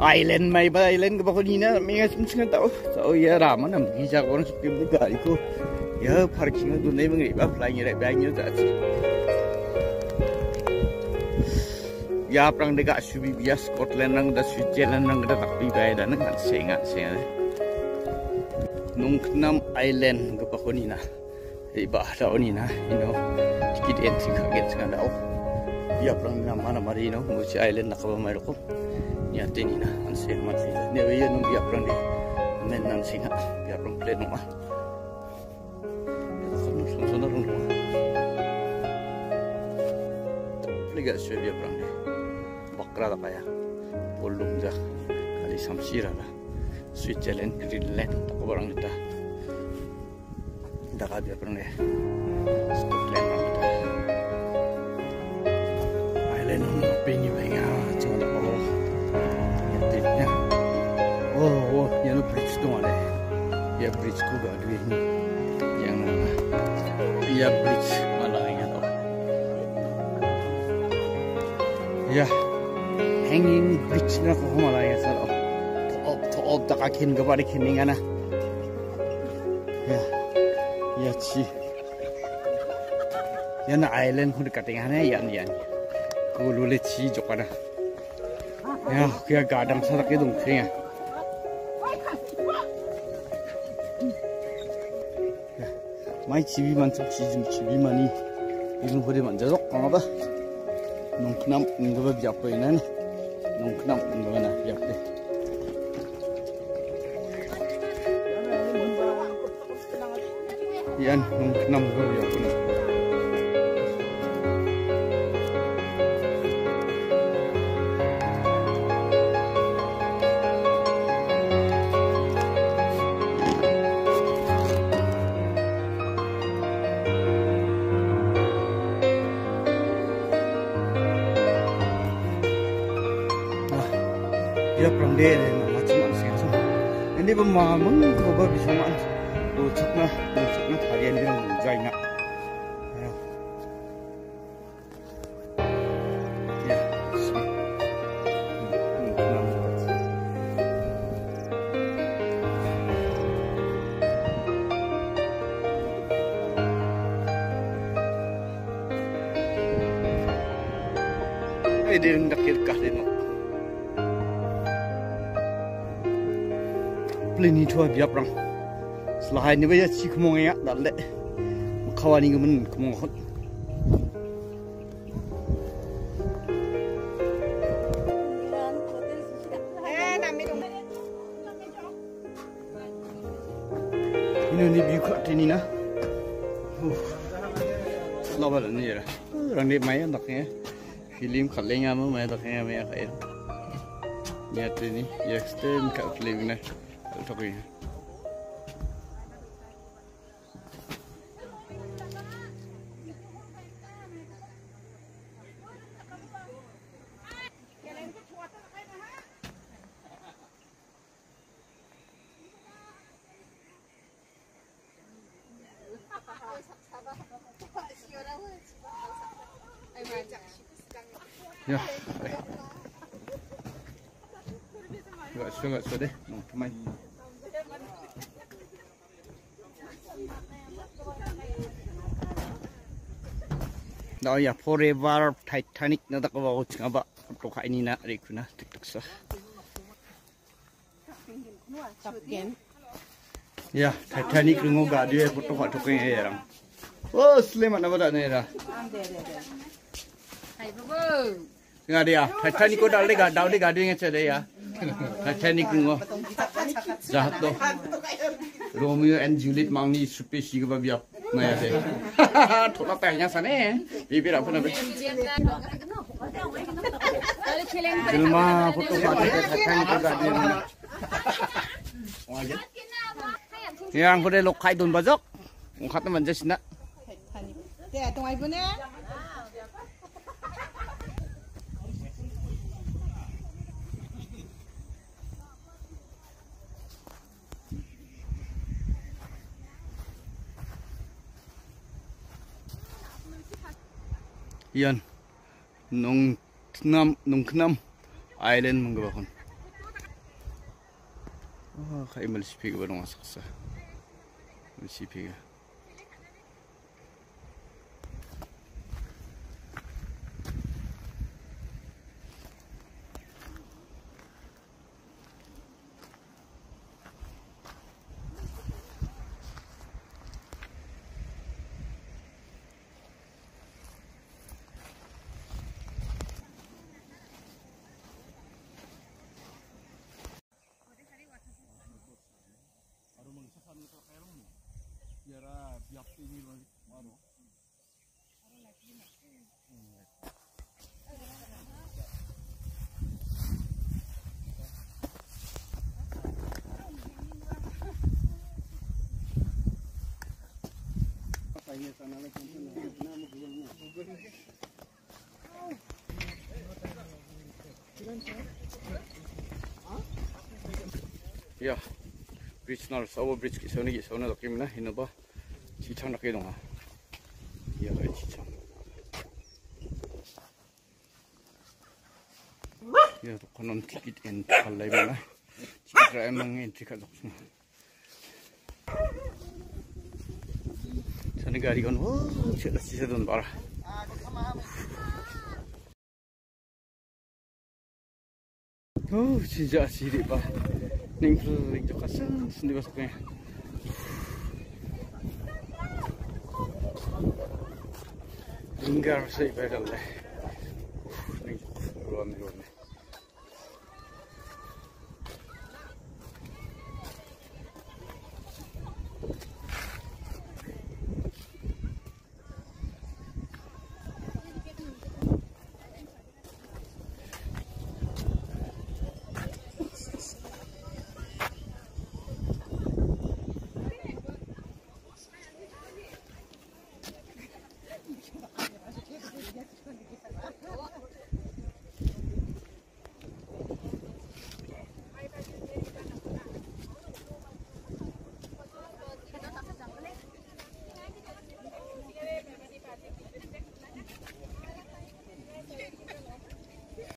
island mai ba island ke bakal ina menga semua tahu so ya rama nam gija koran sukim ni gari ko ya parking tu nei mengi ba flying rai bang nya tak? Ya prang dega subi bias Scotland nang da Switzerland nang da tak bai da nang senga senga nungknam island ke bakal ina Hei bah dah ni na, you know, tiket entry kaget sekarang dah. Ya perang nama mana mari, you know, muci island nak kau mai rokok. Ya tini na, ansih mati. Ni awak nung ya perang di, men nan singa, ya perang play nung ah. Sunu sunu sunu nung nung. Lihat sih ya perang di, bakra apa ya, polum jah, kali samsira lah. Switzerland, Greenland, tak kau barang kita dah dia pernah ni. Scotland mana tu? Island ni pingi banyak cuma tak oh. Ya. Oh, oh, yang tu bridge tu ada. Ya bridge tu ada dua ni. Yang ya bridge mana yang tu? Ya. Hanging bridge nak kau mana yang satu? Oh, oh, tak akin kepada kini kan? Ya. ya chi yan island khu ka ting hane yan yan ku lu nha kia cả đầm sao cái đồng kia mấy chỉ vì mình chỉ chỉ vì mình đi. Dùng hồi đi mình rất rốc nó đó. Nông nấm người ta bây giờ phải nên nông nấm người ta bây giờ yên, nông nung nam ko yun. kira prangde ne na na chi man sing chung ene ba ma mung ko ba bi chung man ko chak na ko chak na thari ene na mung jai na Ay, di rin nakirka din mo. Pleni tua biar perang. Ni banyak cik kemong ya, dah lek. Kawan ni kemen kemong hot. Ini ni view kat ni na. Lama ni lah. Orang ni main tak ni. Film kaleng ama main tak ni ama ya kaya. Ni ati ni, ya extend kat film ni. Tak ni. Ya. Suka enggak suka deh. Mau Đó ya forever Titanic na tak ba uch ba to ka ini na ri kuna tiktok sa. Ya Titanic rungo ga dia foto ka to ka ya ram. Oh sleman na ba da ne ra. Hai. Nga dia Titanic ko dal de ga dal de ga dia nge de ya. Titanic rungo. Jahat to. Romeo and Juliet มังนี่สเปซีก็บบียบมาเลยถูกต้องยังสันเนี่ยีเปล่าพูดอะไรจิลมาพูดตรงมาที่แท้ทั้งประเทศยังพูดได้ลูกไข่ดุนบะจกขัดมันจะชนะแต่ตรงไอ้พวกเนี้ย Yan. Nung Knam, nung Knam Island mga bakon. Oh, ah, kay malisipiga ba nung asaksa? Malisipiga. 가 바로 왔었어. 시피가. Biara biap ini baru. Ya, bridge nar 지창 낚게 동아 이어가요 지창. 이어 독하는 티켓 엔 발라이바나? 지금 라이망 엔 티켓 독수나 저는 그 가리건 오 제가 지세던 봐라. 오 진짜 지리바 냉수 냉적 가슴 순대가 속에 ringarmsa i pedal. Uff, mi, rwan, rwan.